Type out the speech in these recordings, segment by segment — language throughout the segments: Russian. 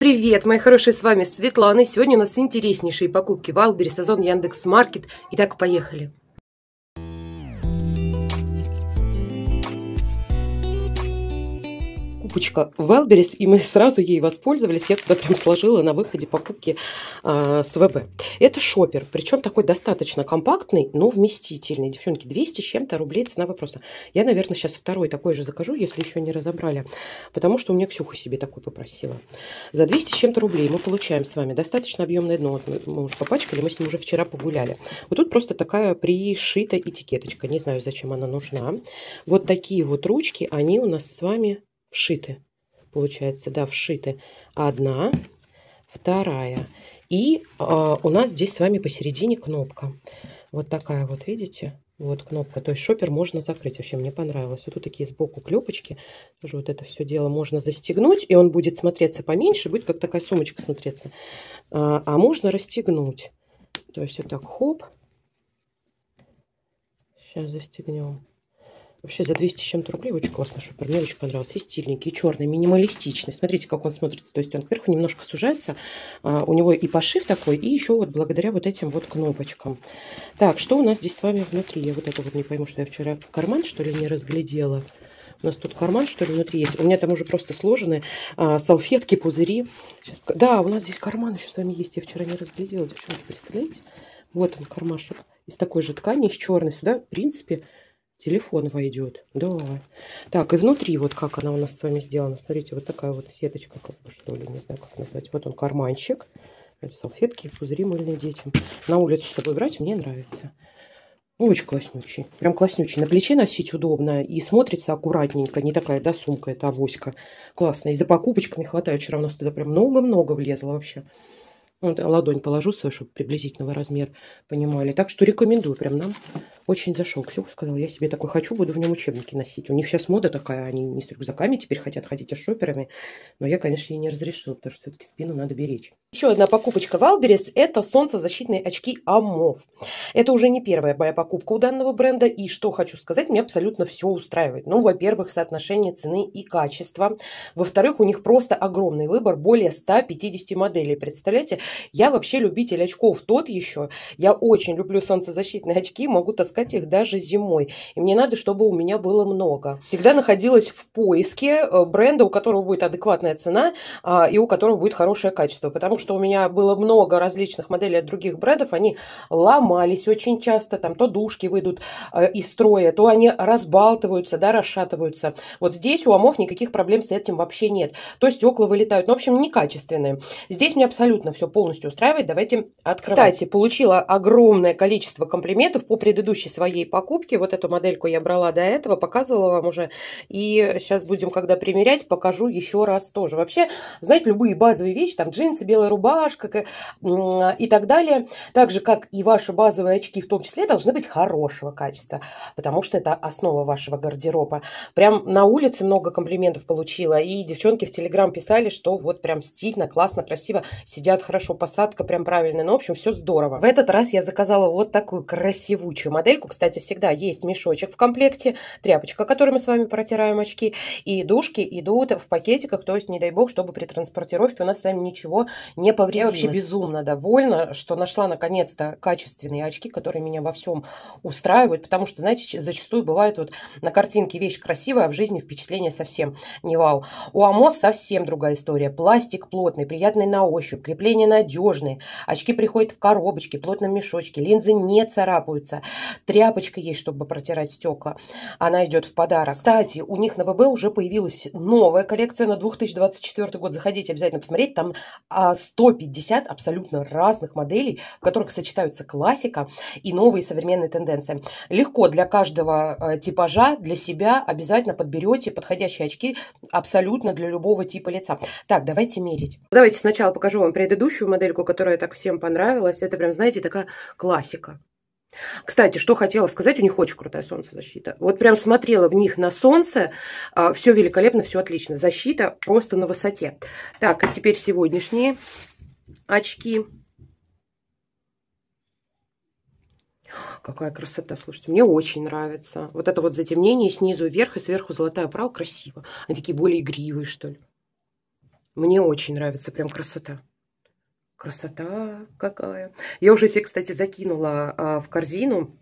Привет, мои хорошие, с вами Светлана. Сегодня у нас интереснейшие покупки в Албере, сезон Яндекс Маркет. Итак, поехали. Покупочка в Элберис, и мы сразу ей воспользовались. Я туда прям сложила на выходе покупки э, с ВБ. Это шопер, причем такой достаточно компактный, но вместительный. Девчонки, 200 с чем-то рублей цена вопроса. Я, наверное, сейчас второй такой же закажу, если еще не разобрали, потому что у меня Ксюха себе такой попросила. За 200 с чем-то рублей мы получаем с вами достаточно объемное дно. Мы уже попачкали, мы с ним уже вчера погуляли. Вот тут просто такая пришитая этикеточка. Не знаю, зачем она нужна. Вот такие вот ручки, они у нас с вами вшиты. Получается, да, вшиты одна, вторая. И э, у нас здесь с вами посередине кнопка. Вот такая вот, видите? Вот кнопка. То есть шопер можно закрыть. Вообще мне понравилось. Вот тут такие сбоку клепочки. Тоже вот это все дело можно застегнуть. И он будет смотреться поменьше. Будет как такая сумочка смотреться. А, а можно расстегнуть. То есть вот так хоп. Сейчас застегнем. Вообще за 200 с чем-то рублей очень классно шопер. Мне очень понравился. И стильненький, и черный, минималистичный. Смотрите, как он смотрится. То есть он кверху немножко сужается. А, у него и пошив такой, и еще вот благодаря вот этим вот кнопочкам. Так, что у нас здесь с вами внутри? Я вот это вот не пойму, что я вчера карман, что ли, не разглядела. У нас тут карман, что ли, внутри есть. У меня там уже просто сложены а, салфетки, пузыри. Сейчас... Да, у нас здесь карман еще с вами есть. Я вчера не разглядела. Девчонки, представляете? Вот он, кармашек. Из такой же ткани, из черной. Сюда, в принципе, телефон войдет. Да. Так, и внутри вот как она у нас с вами сделана. Смотрите, вот такая вот сеточка, как бы, что ли, не знаю, как назвать. Вот он карманчик. Салфетки, пузыри мыльные детям. На улицу с собой брать мне нравится. Очень класснючий. Прям класснючий. На плече носить удобно и смотрится аккуратненько. Не такая, да, сумка, это авоська. Классно. И за покупочками хватает. Вчера у нас туда прям много-много влезло вообще. Вот, ладонь положу свою, чтобы приблизительного размер понимали. Так что рекомендую прям нам очень зашел. Ксюха сказала, я себе такой хочу, буду в нем учебники носить. У них сейчас мода такая, они не с рюкзаками теперь хотят ходить, а с шоперами. Но я, конечно, ей не разрешила, потому что все-таки спину надо беречь. Еще одна покупочка в Альберес – это солнцезащитные очки АМОВ. Это уже не первая моя покупка у данного бренда. И что хочу сказать, мне абсолютно все устраивает. Ну, во-первых, соотношение цены и качества. Во-вторых, у них просто огромный выбор, более 150 моделей. Представляете, я вообще любитель очков тот еще. Я очень люблю солнцезащитные очки, могу таскать искать их даже зимой. И мне надо, чтобы у меня было много. Всегда находилась в поиске э, бренда, у которого будет адекватная цена а, и у которого будет хорошее качество. Потому что у меня было много различных моделей от других брендов. Они ломались очень часто. Там то душки выйдут э, из строя, то они разбалтываются, да, расшатываются. Вот здесь у ОМОВ никаких проблем с этим вообще нет. То стекла вылетают. Ну, в общем, некачественные. Здесь мне абсолютно все полностью устраивает. Давайте открывать. Кстати, получила огромное количество комплиментов по предыдущей предыдущей своей покупки. Вот эту модельку я брала до этого, показывала вам уже. И сейчас будем, когда примерять, покажу еще раз тоже. Вообще, знаете, любые базовые вещи, там джинсы, белая рубашка и так далее, так же, как и ваши базовые очки в том числе, должны быть хорошего качества, потому что это основа вашего гардероба. Прям на улице много комплиментов получила, и девчонки в Телеграм писали, что вот прям стильно, классно, красиво, сидят хорошо, посадка прям правильная. Ну, в общем, все здорово. В этот раз я заказала вот такую красивучую модель модельку, кстати, всегда есть мешочек в комплекте, тряпочка, которой мы с вами протираем очки, и душки идут в пакетиках, то есть, не дай бог, чтобы при транспортировке у нас с вами ничего не повредилось. Я вообще безумно довольна, что нашла наконец-то качественные очки, которые меня во всем устраивают, потому что, знаете, зачастую бывает вот на картинке вещь красивая, а в жизни впечатление совсем не вау. У АМОВ совсем другая история. Пластик плотный, приятный на ощупь, крепления надежные, очки приходят в коробочке, плотном мешочке, линзы не царапаются, Тряпочка есть, чтобы протирать стекла. Она идет в подарок. Кстати, у них на ВБ уже появилась новая коллекция на 2024 год. Заходите обязательно посмотреть. Там 150 а, абсолютно разных моделей, в которых сочетаются классика и новые современные тенденции. Легко для каждого э, типажа, для себя обязательно подберете подходящие очки абсолютно для любого типа лица. Так, давайте мерить. Давайте сначала покажу вам предыдущую модельку, которая так всем понравилась. Это прям, знаете, такая классика. Кстати, что хотела сказать, у них очень крутая солнцезащита. Вот прям смотрела в них на солнце, а, все великолепно, все отлично. Защита просто на высоте. Так, а теперь сегодняшние очки. Какая красота, слушайте, мне очень нравится. Вот это вот затемнение снизу вверх и сверху золотая оправа, красиво. Они такие более игривые, что ли. Мне очень нравится, прям красота. Красота какая. Я уже себе, кстати, закинула а, в корзину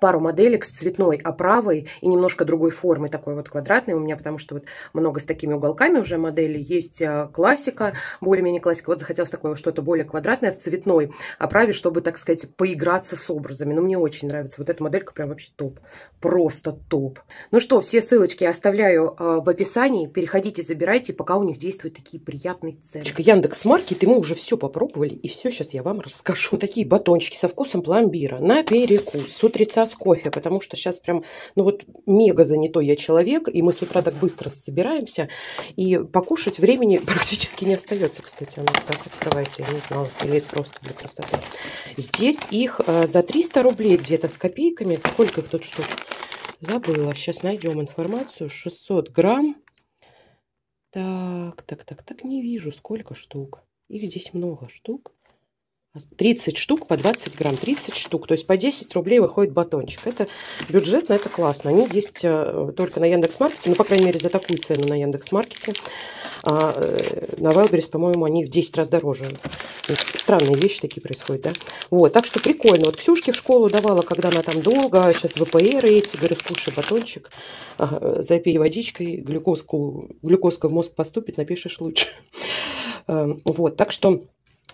пару моделек с цветной оправой и немножко другой формы, такой вот квадратной у меня, потому что вот много с такими уголками уже модели. Есть а, классика, более-менее классика. Вот захотелось такое что-то более квадратное в цветной оправе, чтобы, так сказать, поиграться с образами. Но мне очень нравится. Вот эта моделька прям вообще топ. Просто топ. Ну что, все ссылочки оставляю э, в описании. Переходите, забирайте, пока у них действуют такие приятные цены. Яндекс Маркет, и мы уже все попробовали, и все сейчас я вам расскажу. Такие батончики со вкусом пломбира на перекус с утреца с кофе, потому что сейчас прям, ну вот мега занятой я человек, и мы с утра так быстро собираемся, и покушать времени практически не остается, кстати, у нас так открывается, я не знала, или это просто для красоты. Здесь их э, за 300 рублей где-то с копейками, сколько их тут штук? Забыла, сейчас найдем информацию, 600 грамм. Так, так, так, так, не вижу, сколько штук. Их здесь много штук. 30 штук по 20 грамм, 30 штук, то есть по 10 рублей выходит батончик. Это бюджетно, это классно. Они есть э, только на Яндекс.Маркете, ну, по крайней мере, за такую цену на Яндекс.Маркете. А э, на Wildberries, по-моему, они в 10 раз дороже. Странные вещи такие происходят, да? Вот, так что прикольно. Вот Ксюшке в школу давала, когда она там долго, а сейчас ВПР эти, говорю, скушай батончик, ага, запей водичкой, глюкозку, глюкозка в мозг поступит, напишешь лучше. Эм, вот, так что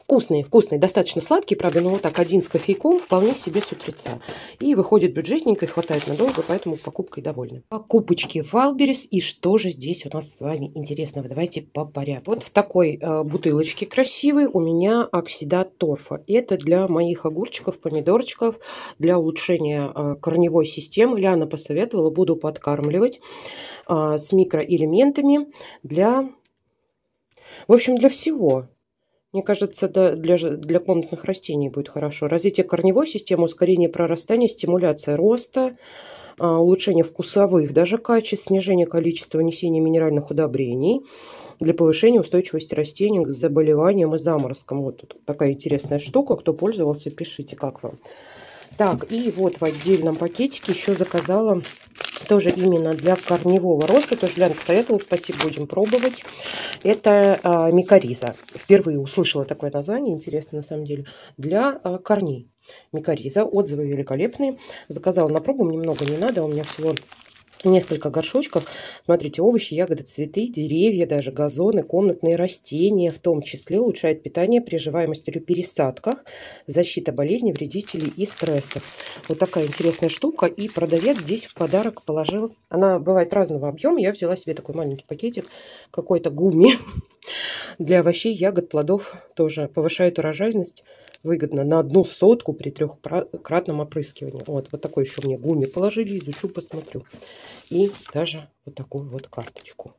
Вкусные, вкусные, достаточно сладкие, правда, но вот так один с кофейком вполне себе с утреца. И выходит бюджетненько и хватает надолго, поэтому покупкой довольны. Покупочки Wildberries. И что же здесь у нас с вами интересного? Давайте по порядку. Вот в такой э, бутылочке красивой у меня оксидат торфа. Это для моих огурчиков, помидорчиков, для улучшения э, корневой системы. Ляна посоветовала, буду подкармливать э, с микроэлементами для... В общем, для всего. Мне кажется, да, для, для комнатных растений будет хорошо. Развитие корневой системы, ускорение прорастания, стимуляция роста, а, улучшение вкусовых даже качеств, снижение количества внесения минеральных удобрений для повышения устойчивости растений к заболеваниям и заморозкам. Вот тут такая интересная штука. Кто пользовался, пишите, как вам. Так, и вот в отдельном пакетике еще заказала тоже именно для корневого роста. Тоже Ляна посоветовала, спасибо, будем пробовать. Это а, микориза. Впервые услышала такое название, интересно на самом деле, для а, корней. Микориза, отзывы великолепные. Заказала на пробу, немного не надо, у меня всего несколько горшочков. Смотрите, овощи, ягоды, цветы, деревья, даже газоны, комнатные растения, в том числе улучшает питание, приживаемость при пересадках, защита болезней, вредителей и стрессов. Вот такая интересная штука. И продавец здесь в подарок положил. Она бывает разного объема. Я взяла себе такой маленький пакетик, какой-то гуми для овощей, ягод, плодов. Тоже повышает урожайность выгодно на одну сотку при трехкратном опрыскивании. Вот, вот такой еще мне гуми положили, изучу, посмотрю. И даже вот такую вот карточку.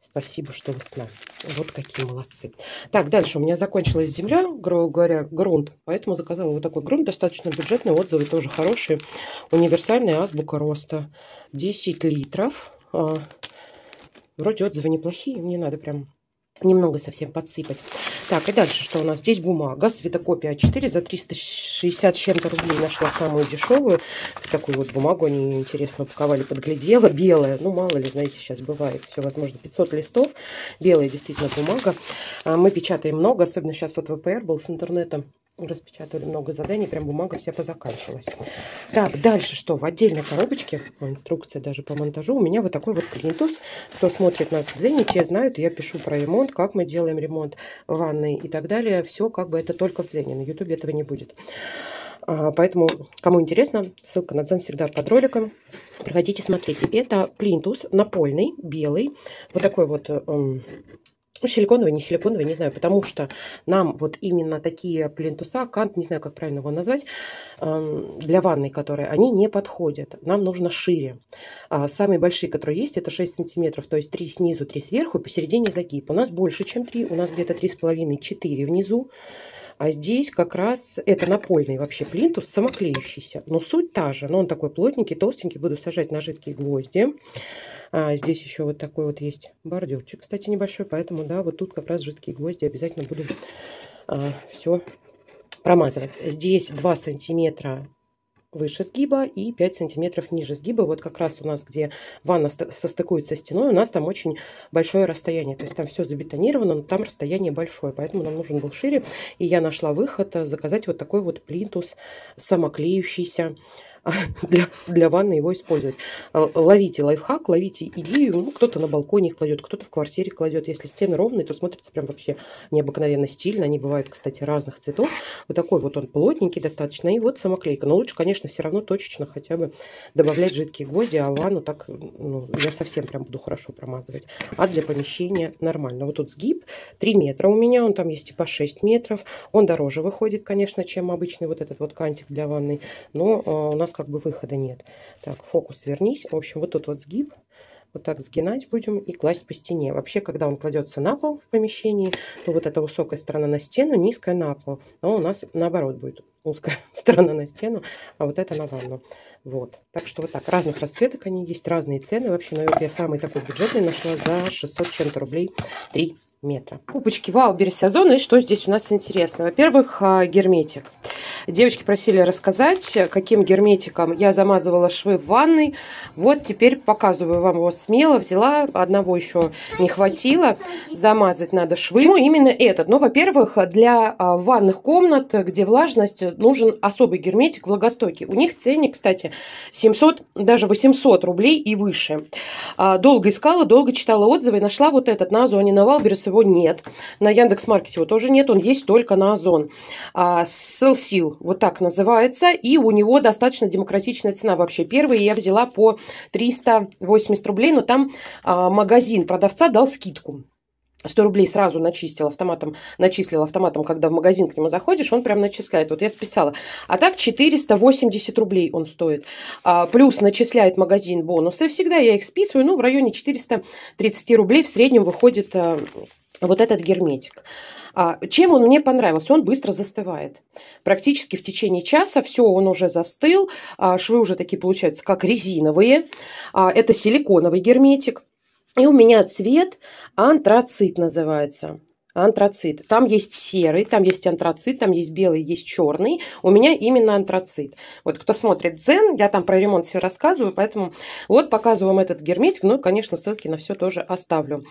Спасибо, что вы с нами. Вот какие молодцы. Так, дальше у меня закончилась земля, грубо говоря, грунт. Поэтому заказала вот такой грунт, достаточно бюджетный, отзывы тоже хорошие. Универсальная азбука роста. 10 литров. А, вроде отзывы неплохие, мне надо прям немного совсем подсыпать. Так, и дальше что у нас? Здесь бумага, светокопия А4 за 360 с чем-то рублей нашла самую дешевую. В такую вот бумагу они интересно упаковали, подглядела. Белая, ну мало ли, знаете, сейчас бывает все возможно. 500 листов, белая действительно бумага. А, мы печатаем много, особенно сейчас вот ВПР был с интернетом распечатали много заданий, прям бумага вся позаканчивалась. Так, дальше что? В отдельной коробочке, инструкция даже по монтажу, у меня вот такой вот плинтус. Кто смотрит нас в Дзене, те знают, я пишу про ремонт, как мы делаем ремонт ванной и так далее. Все как бы это только в Дзене, на Ютубе этого не будет. А, поэтому, кому интересно, ссылка на Дзен всегда под роликом. Проходите, смотрите. Это плинтус напольный, белый. Вот такой вот эм, силиконовый, не силиконовый, не знаю, потому что нам вот именно такие плинтуса, кант, не знаю, как правильно его назвать, эм, для ванной, которые, они не подходят. Нам нужно шире. А самые большие, которые есть, это 6 сантиметров, то есть 3 снизу, 3 сверху, посередине загиб. У нас больше, чем 3, у нас где-то 3,5-4 внизу. А здесь как раз это напольный вообще плинтус, самоклеющийся. Но суть та же, но он такой плотненький, толстенький. Буду сажать на жидкие гвозди. А, здесь еще вот такой вот есть бордюрчик, кстати, небольшой. Поэтому, да, вот тут как раз жидкие гвозди обязательно буду а, все промазывать. Здесь 2 сантиметра выше сгиба и 5 сантиметров ниже сгиба. Вот как раз у нас, где ванна состыкуется со стеной, у нас там очень большое расстояние. То есть там все забетонировано, но там расстояние большое, поэтому нам нужен был шире. И я нашла выход э, заказать вот такой вот плинтус самоклеющийся. для, для ванны его использовать. А, ловите лайфхак, ловите идею. Ну, кто-то на балконе кладет, кто-то в квартире кладет. Если стены ровные, то смотрится прям вообще необыкновенно стильно. Они бывают, кстати, разных цветов. Вот такой вот он плотненький достаточно. И вот самоклейка. Но лучше, конечно, все равно точечно хотя бы добавлять жидкие гвозди, а ванну так, ну, я совсем прям буду хорошо промазывать. А для помещения нормально. Вот тут сгиб 3 метра у меня, он там есть и по 6 метров. Он дороже выходит, конечно, чем обычный вот этот вот кантик для ванной. Но э, у нас как бы выхода нет. Так, фокус вернись. В общем, вот тут вот сгиб. Вот так сгинать будем и класть по стене. Вообще, когда он кладется на пол в помещении, то вот эта высокая сторона на стену, низкая на пол. Но у нас наоборот будет узкая сторона на стену, а вот это на ванну. Вот. Так что вот так. Разных расцветок они есть, разные цены. Вообще, наверное, я самый такой бюджетный нашла за 600 чем-то рублей. 3 метра. Покупочки Wildberries с Озона. И что здесь у нас интересно? Во-первых, а, герметик. Девочки просили рассказать, каким герметиком я замазывала швы в ванной. Вот теперь показываю вам его смело. Взяла, одного еще не хватило. Замазать надо швы. Почему именно этот? Ну, во-первых, для а, ванных комнат, где влажность, нужен особый герметик влагостойкий. У них ценник, кстати, 700, даже 800 рублей и выше. А, долго искала, долго читала отзывы и нашла вот этот на Озоне, на Wildberries его нет. На Яндекс.Маркете его тоже нет, он есть только на Озон. Селсил вот так называется, и у него достаточно демократичная цена вообще. Первый я взяла по 380 рублей, но там а, магазин продавца дал скидку. 100 рублей сразу начистил автоматом, начислил автоматом, когда в магазин к нему заходишь, он прям начисляет. Вот я списала. А так 480 рублей он стоит. А, плюс начисляет магазин бонусы. Всегда я их списываю. Ну, в районе 430 рублей в среднем выходит а, вот этот герметик. А, чем он мне понравился? Он быстро застывает. Практически в течение часа все, он уже застыл. А, швы уже такие получаются, как резиновые. А, это силиконовый герметик. И у меня цвет антрацит называется антрацит. Там есть серый, там есть антрацит, там есть белый, есть черный. У меня именно антрацит. Вот кто смотрит Дзен, я там про ремонт все рассказываю, поэтому вот показываю вам этот герметик. Ну, конечно, ссылки на все тоже оставлю.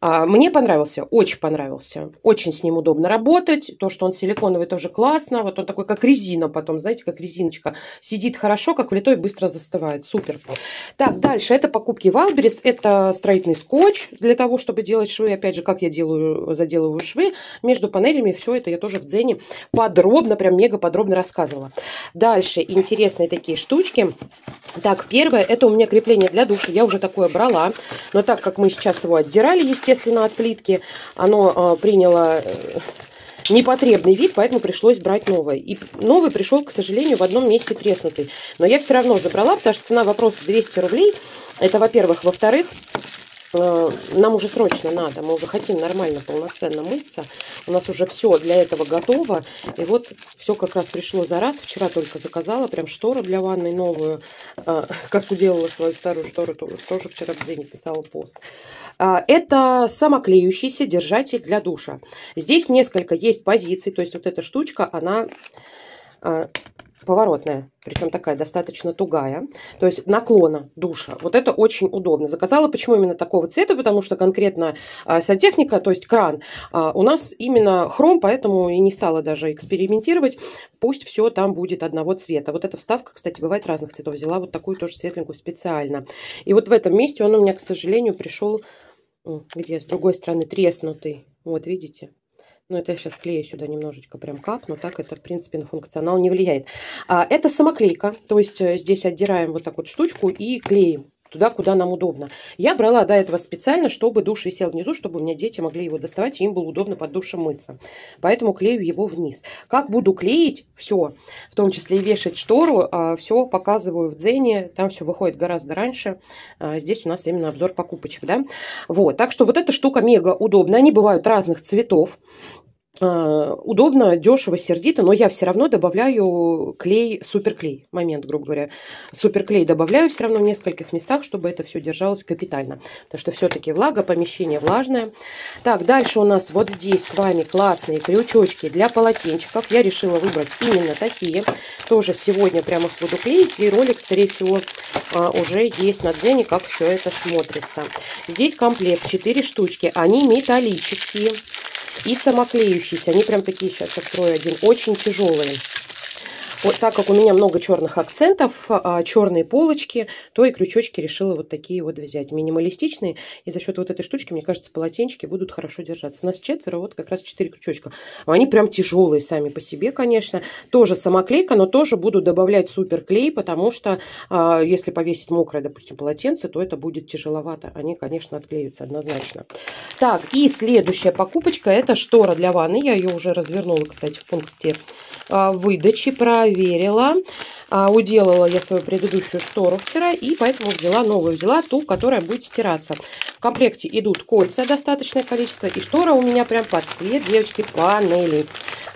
А, мне понравился, очень понравился. Очень с ним удобно работать. То, что он силиконовый, тоже классно. Вот он такой, как резина потом, знаете, как резиночка. Сидит хорошо, как влитой, быстро застывает. Супер. Так, дальше. Это покупки Wildberries. Это строительный скотч для того, чтобы делать швы. Опять же, как я делаю, заделываю делаю швы между панелями. Все это я тоже в Дзене подробно, прям мега подробно рассказывала. Дальше интересные такие штучки. Так, первое, это у меня крепление для душа. Я уже такое брала. Но так как мы сейчас его отдирали, естественно, от плитки, оно э, приняло... Э, непотребный вид, поэтому пришлось брать новое. И новый пришел, к сожалению, в одном месте треснутый. Но я все равно забрала, потому что цена вопроса 200 рублей. Это, во-первых. Во-вторых, нам уже срочно надо, мы уже хотим нормально, полноценно мыться. У нас уже все для этого готово. И вот все как раз пришло за раз. Вчера только заказала прям штору для ванной новую. Э, как уделала свою старую штору, тоже вчера в день писала пост. Э, это самоклеющийся держатель для душа. Здесь несколько есть позиций, то есть вот эта штучка, она поворотная, причем такая достаточно тугая, то есть наклона душа. Вот это очень удобно. Заказала почему именно такого цвета, потому что конкретно а, сантехника, то есть кран, а, у нас именно хром, поэтому и не стала даже экспериментировать. Пусть все там будет одного цвета. Вот эта вставка, кстати, бывает разных цветов. Взяла вот такую тоже светленькую специально. И вот в этом месте он у меня, к сожалению, пришел, где с другой стороны треснутый. Вот видите? Ну, это я сейчас клею сюда немножечко прям капну. Так это, в принципе, на функционал не влияет. А, это самоклейка. То есть э, здесь отдираем вот так вот штучку и клеим туда, куда нам удобно. Я брала до этого специально, чтобы душ висел внизу, чтобы у меня дети могли его доставать, и им было удобно под душем мыться. Поэтому клею его вниз. Как буду клеить все, в том числе и вешать штору, а, все показываю в Дзене, там все выходит гораздо раньше. А, здесь у нас именно обзор покупочек, да. Вот, так что вот эта штука мега удобная. Они бывают разных цветов. А, удобно, дешево, сердито, но я все равно добавляю клей, суперклей, момент, грубо говоря. Суперклей добавляю все равно в нескольких местах, чтобы это все держалось капитально. Потому что все-таки влага, помещение влажное. Так, дальше у нас вот здесь с вами классные крючочки для полотенчиков. Я решила выбрать именно такие. Тоже сегодня прямо их буду клеить. И ролик, скорее всего, а, уже есть на Дзене, как все это смотрится. Здесь комплект 4 штучки. Они металлические и самоклеющиеся. Они прям такие, сейчас открою один, очень тяжелые. Вот так как у меня много черных акцентов, а, черные полочки, то и крючочки решила вот такие вот взять. Минималистичные. И за счет вот этой штучки, мне кажется, полотенчики будут хорошо держаться. У нас четверо, вот как раз четыре крючочка. Они прям тяжелые сами по себе, конечно. Тоже самоклейка, но тоже буду добавлять суперклей, потому что а, если повесить мокрое, допустим, полотенце, то это будет тяжеловато. Они, конечно, отклеются однозначно. Так, и следующая покупочка, это штора для ванны. Я ее уже развернула, кстати, в пункте а, выдачи про проверила. А, уделала я свою предыдущую штору вчера, и поэтому взяла новую. Взяла ту, которая будет стираться. В комплекте идут кольца, достаточное количество. И штора у меня прям под цвет, девочки, панели.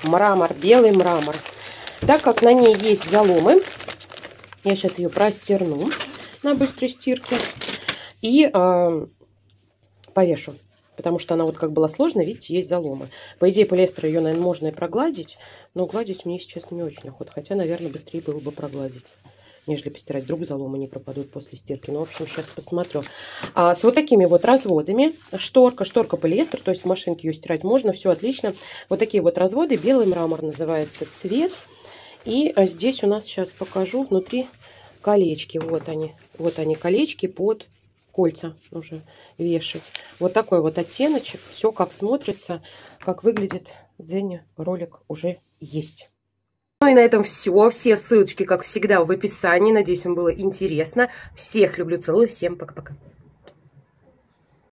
Мрамор, белый мрамор. Так как на ней есть заломы, я сейчас ее простерну на быстрой стирке. И э, повешу потому что она вот как была сложная, видите, есть заломы. По идее, полиэстер ее, наверное, можно и прогладить, но гладить мне сейчас не очень охота, хотя, наверное, быстрее было бы прогладить нежели постирать. Вдруг заломы не пропадут после стирки. Ну, в общем, сейчас посмотрю. А, с вот такими вот разводами. Шторка, шторка полиэстер, то есть в машинке ее стирать можно, все отлично. Вот такие вот разводы. Белый мрамор называется цвет. И а, здесь у нас сейчас покажу внутри колечки. Вот они. Вот они колечки под кольца уже вешать. Вот такой вот оттеночек. Все как смотрится, как выглядит Дзене ролик уже есть. Ну и на этом все. Все ссылочки, как всегда, в описании. Надеюсь, вам было интересно. Всех люблю, целую. Всем пока-пока.